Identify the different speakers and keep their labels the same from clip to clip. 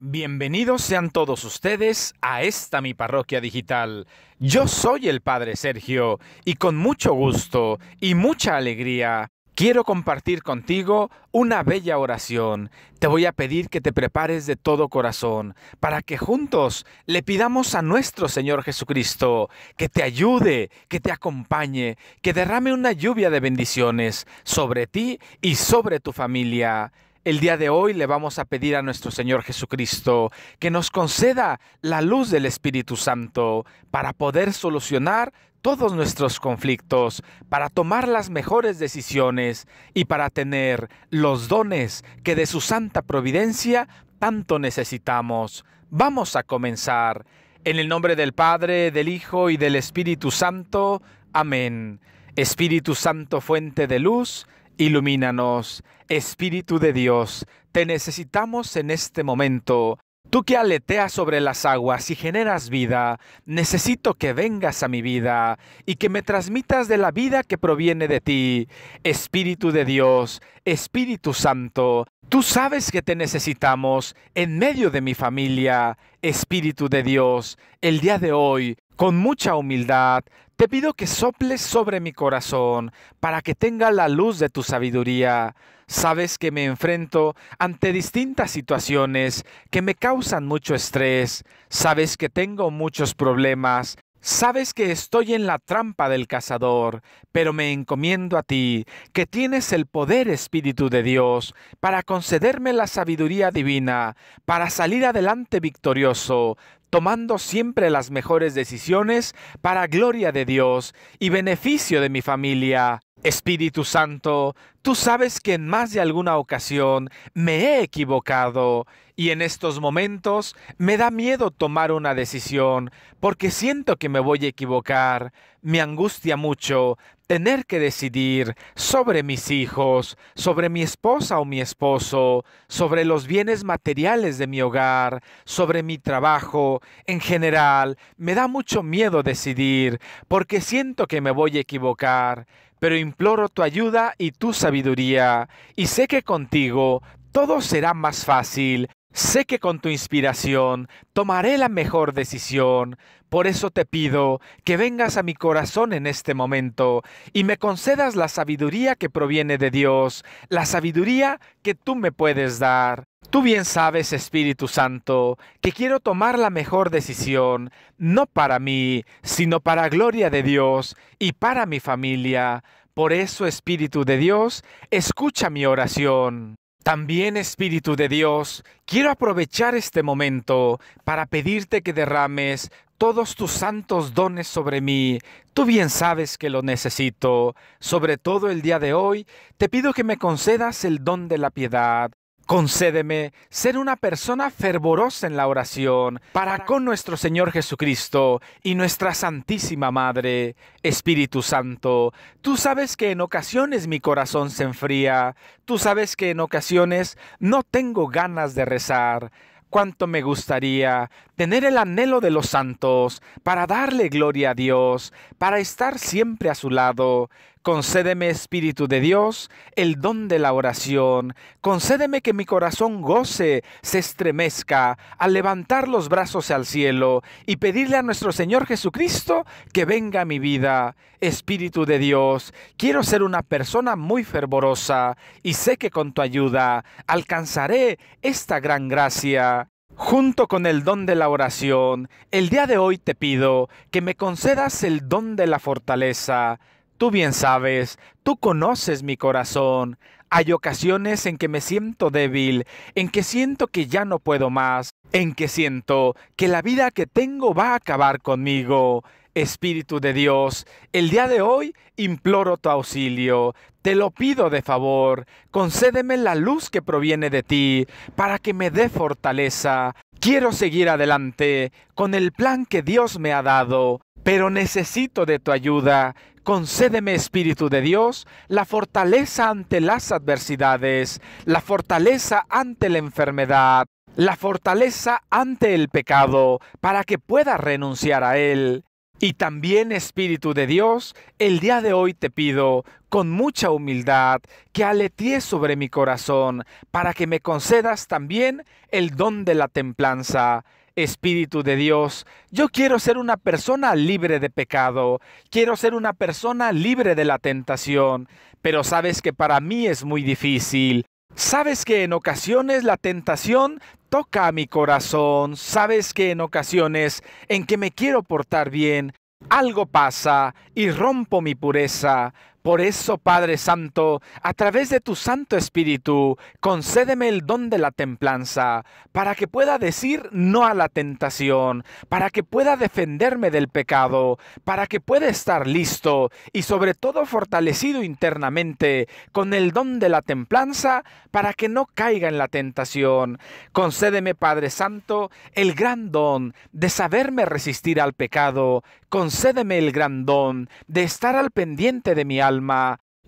Speaker 1: Bienvenidos sean todos ustedes a esta mi parroquia digital. Yo soy el Padre Sergio y con mucho gusto y mucha alegría quiero compartir contigo una bella oración. Te voy a pedir que te prepares de todo corazón para que juntos le pidamos a nuestro Señor Jesucristo que te ayude, que te acompañe, que derrame una lluvia de bendiciones sobre ti y sobre tu familia. El día de hoy le vamos a pedir a nuestro Señor Jesucristo que nos conceda la luz del Espíritu Santo para poder solucionar todos nuestros conflictos, para tomar las mejores decisiones y para tener los dones que de su santa providencia tanto necesitamos. Vamos a comenzar. En el nombre del Padre, del Hijo y del Espíritu Santo. Amén. Espíritu Santo, fuente de luz, ilumínanos. Espíritu de Dios, te necesitamos en este momento. Tú que aleteas sobre las aguas y generas vida, necesito que vengas a mi vida y que me transmitas de la vida que proviene de ti. Espíritu de Dios, Espíritu Santo, tú sabes que te necesitamos en medio de mi familia. Espíritu de Dios, el día de hoy, con mucha humildad, te pido que soples sobre mi corazón para que tenga la luz de tu sabiduría. Sabes que me enfrento ante distintas situaciones que me causan mucho estrés. Sabes que tengo muchos problemas. Sabes que estoy en la trampa del cazador, pero me encomiendo a ti, que tienes el poder Espíritu de Dios, para concederme la sabiduría divina, para salir adelante victorioso, tomando siempre las mejores decisiones para gloria de Dios y beneficio de mi familia. Espíritu Santo, tú sabes que en más de alguna ocasión me he equivocado y en estos momentos me da miedo tomar una decisión porque siento que me voy a equivocar. Me angustia mucho tener que decidir sobre mis hijos, sobre mi esposa o mi esposo, sobre los bienes materiales de mi hogar, sobre mi trabajo, en general, me da mucho miedo decidir porque siento que me voy a equivocar pero imploro tu ayuda y tu sabiduría, y sé que contigo todo será más fácil. Sé que con tu inspiración tomaré la mejor decisión. Por eso te pido que vengas a mi corazón en este momento y me concedas la sabiduría que proviene de Dios, la sabiduría que tú me puedes dar. Tú bien sabes, Espíritu Santo, que quiero tomar la mejor decisión, no para mí, sino para gloria de Dios y para mi familia. Por eso, Espíritu de Dios, escucha mi oración. También, Espíritu de Dios, quiero aprovechar este momento para pedirte que derrames todos tus santos dones sobre mí. Tú bien sabes que lo necesito. Sobre todo el día de hoy, te pido que me concedas el don de la piedad, Concédeme ser una persona fervorosa en la oración para con nuestro Señor Jesucristo y nuestra Santísima Madre, Espíritu Santo. Tú sabes que en ocasiones mi corazón se enfría, tú sabes que en ocasiones no tengo ganas de rezar cuánto me gustaría tener el anhelo de los santos para darle gloria a Dios, para estar siempre a su lado. Concédeme, Espíritu de Dios, el don de la oración. Concédeme que mi corazón goce, se estremezca al levantar los brazos al cielo y pedirle a nuestro Señor Jesucristo que venga a mi vida. Espíritu de Dios, quiero ser una persona muy fervorosa y sé que con tu ayuda alcanzaré esta gran gracia. Junto con el don de la oración, el día de hoy te pido que me concedas el don de la fortaleza Tú bien sabes, tú conoces mi corazón. Hay ocasiones en que me siento débil, en que siento que ya no puedo más, en que siento que la vida que tengo va a acabar conmigo. Espíritu de Dios, el día de hoy imploro tu auxilio, te lo pido de favor, concédeme la luz que proviene de ti, para que me dé fortaleza. Quiero seguir adelante con el plan que Dios me ha dado, pero necesito de tu ayuda. Concédeme, Espíritu de Dios, la fortaleza ante las adversidades, la fortaleza ante la enfermedad, la fortaleza ante el pecado, para que pueda renunciar a él. Y también, Espíritu de Dios, el día de hoy te pido, con mucha humildad, que aletees sobre mi corazón, para que me concedas también el don de la templanza. Espíritu de Dios, yo quiero ser una persona libre de pecado, quiero ser una persona libre de la tentación, pero sabes que para mí es muy difícil. Sabes que en ocasiones la tentación toca a mi corazón, sabes que en ocasiones en que me quiero portar bien, algo pasa y rompo mi pureza, por eso, Padre Santo, a través de tu Santo Espíritu, concédeme el don de la templanza, para que pueda decir no a la tentación, para que pueda defenderme del pecado, para que pueda estar listo y sobre todo fortalecido internamente con el don de la templanza, para que no caiga en la tentación. Concédeme, Padre Santo, el gran don de saberme resistir al pecado, concédeme el gran don de estar al pendiente de mi alma,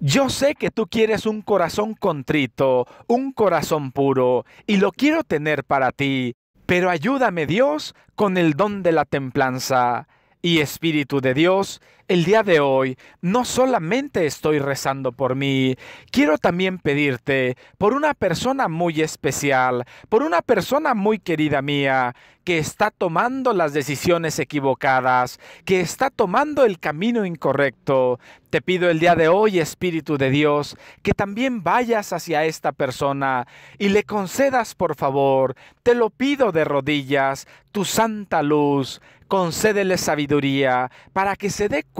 Speaker 1: yo sé que tú quieres un corazón contrito, un corazón puro, y lo quiero tener para ti, pero ayúdame Dios con el don de la templanza. Y Espíritu de Dios, el día de hoy no solamente estoy rezando por mí, quiero también pedirte por una persona muy especial, por una persona muy querida mía, que está tomando las decisiones equivocadas, que está tomando el camino incorrecto. Te pido el día de hoy, Espíritu de Dios, que también vayas hacia esta persona y le concedas, por favor, te lo pido de rodillas, tu santa luz, concédele sabiduría para que se dé cuenta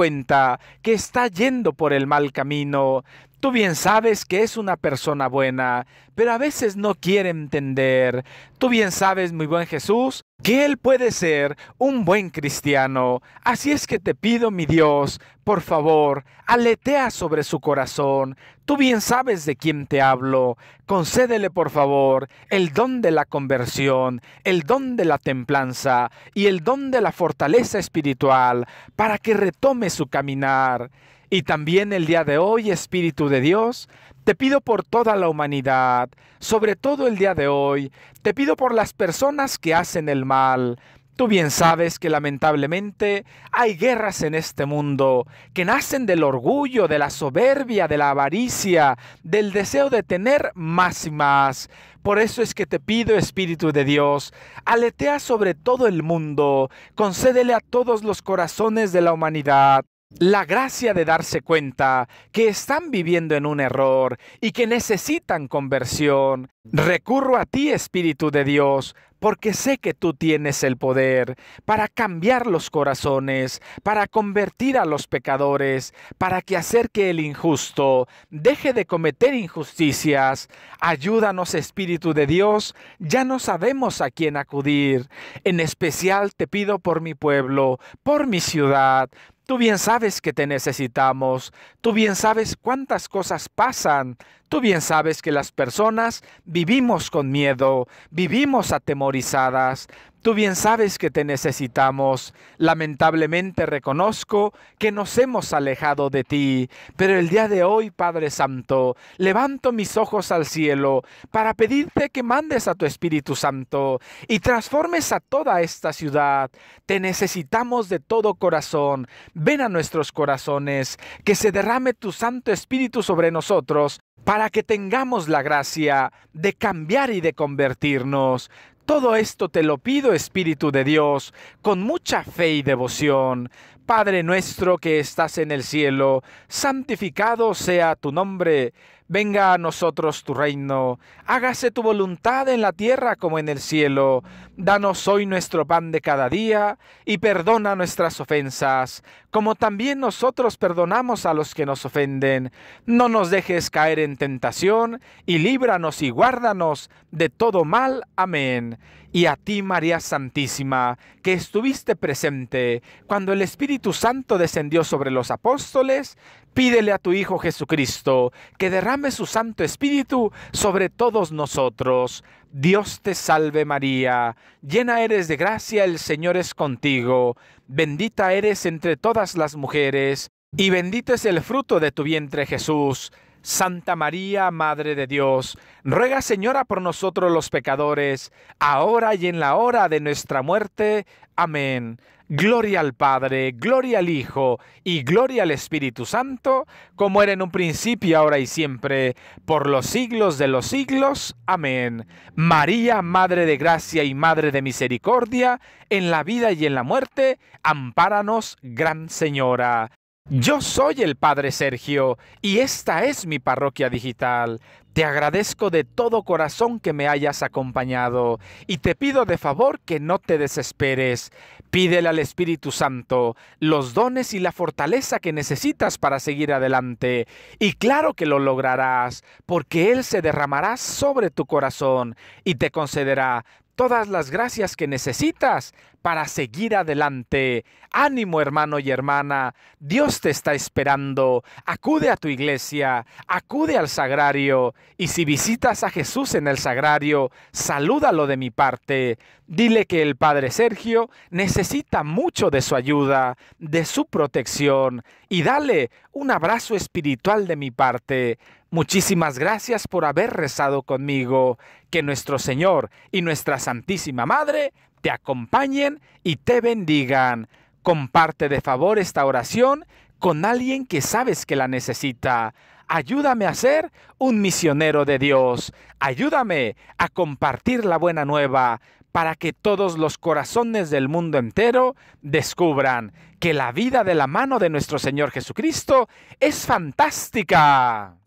Speaker 1: que está yendo por el mal camino. Tú bien sabes que es una persona buena, pero a veces no quiere entender. Tú bien sabes, muy buen Jesús, que Él puede ser un buen cristiano. Así es que te pido, mi Dios, por favor, aletea sobre su corazón. Tú bien sabes de quién te hablo. Concédele, por favor, el don de la conversión, el don de la templanza y el don de la fortaleza espiritual para que retome su caminar. Y también el día de hoy, Espíritu de Dios, te pido por toda la humanidad, sobre todo el día de hoy, te pido por las personas que hacen el mal. Tú bien sabes que lamentablemente hay guerras en este mundo que nacen del orgullo, de la soberbia, de la avaricia, del deseo de tener más y más. Por eso es que te pido, Espíritu de Dios, aletea sobre todo el mundo, concédele a todos los corazones de la humanidad la gracia de darse cuenta que están viviendo en un error y que necesitan conversión. Recurro a ti, Espíritu de Dios, porque sé que tú tienes el poder para cambiar los corazones, para convertir a los pecadores, para que hacer que el injusto deje de cometer injusticias. Ayúdanos, Espíritu de Dios, ya no sabemos a quién acudir. En especial te pido por mi pueblo, por mi ciudad, Tú bien sabes que te necesitamos, tú bien sabes cuántas cosas pasan, tú bien sabes que las personas vivimos con miedo, vivimos atemorizadas, Tú bien sabes que te necesitamos. Lamentablemente reconozco que nos hemos alejado de ti, pero el día de hoy, Padre Santo, levanto mis ojos al cielo para pedirte que mandes a tu Espíritu Santo y transformes a toda esta ciudad. Te necesitamos de todo corazón. Ven a nuestros corazones, que se derrame tu Santo Espíritu sobre nosotros para que tengamos la gracia de cambiar y de convertirnos. Todo esto te lo pido, Espíritu de Dios, con mucha fe y devoción. Padre nuestro que estás en el cielo, santificado sea tu nombre Venga a nosotros tu reino, hágase tu voluntad en la tierra como en el cielo. Danos hoy nuestro pan de cada día y perdona nuestras ofensas, como también nosotros perdonamos a los que nos ofenden. No nos dejes caer en tentación y líbranos y guárdanos de todo mal. Amén. Y a ti, María Santísima, que estuviste presente cuando el Espíritu Santo descendió sobre los apóstoles, Pídele a tu Hijo Jesucristo que derrame su Santo Espíritu sobre todos nosotros. Dios te salve María, llena eres de gracia, el Señor es contigo, bendita eres entre todas las mujeres, y bendito es el fruto de tu vientre Jesús. Santa María, Madre de Dios, ruega Señora por nosotros los pecadores, ahora y en la hora de nuestra muerte. Amén. Gloria al Padre, gloria al Hijo y gloria al Espíritu Santo, como era en un principio, ahora y siempre, por los siglos de los siglos. Amén. María, Madre de Gracia y Madre de Misericordia, en la vida y en la muerte, ampáranos, Gran Señora. Yo soy el Padre Sergio y esta es mi parroquia digital. Te agradezco de todo corazón que me hayas acompañado y te pido de favor que no te desesperes. Pídele al Espíritu Santo los dones y la fortaleza que necesitas para seguir adelante. Y claro que lo lograrás, porque Él se derramará sobre tu corazón y te concederá todas las gracias que necesitas para seguir adelante. Ánimo hermano y hermana, Dios te está esperando. Acude a tu iglesia, acude al sagrario y si visitas a Jesús en el sagrario, salúdalo de mi parte. Dile que el Padre Sergio necesita mucho de su ayuda, de su protección y dale un abrazo espiritual de mi parte. Muchísimas gracias por haber rezado conmigo. Que nuestro Señor y nuestra Santísima Madre te acompañen y te bendigan. Comparte de favor esta oración con alguien que sabes que la necesita. Ayúdame a ser un misionero de Dios. Ayúdame a compartir la buena nueva para que todos los corazones del mundo entero descubran que la vida de la mano de nuestro Señor Jesucristo es fantástica.